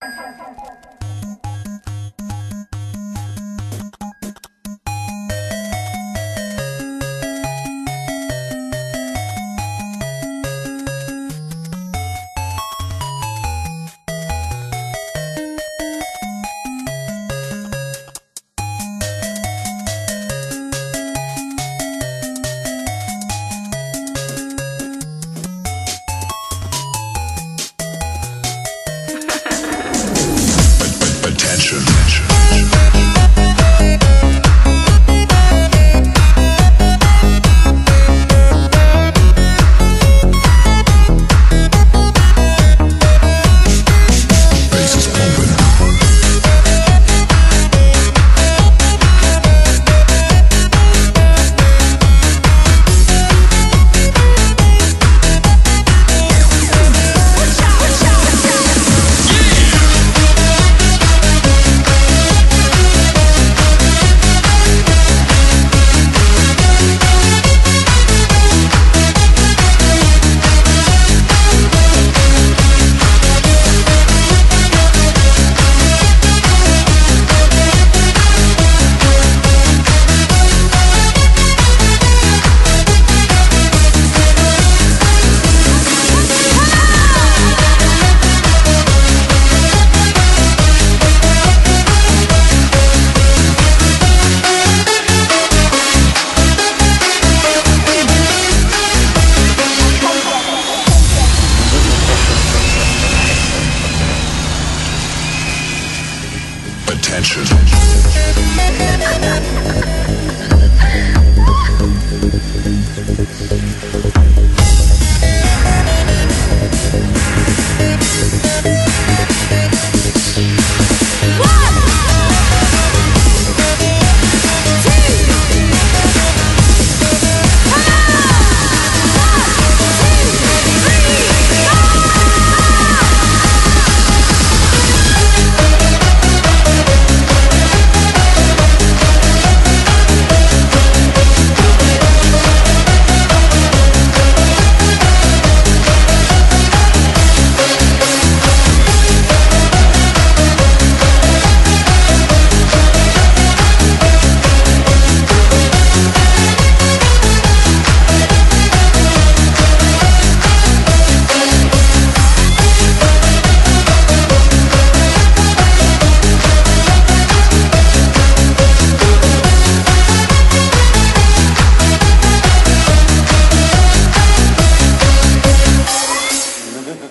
但这些政。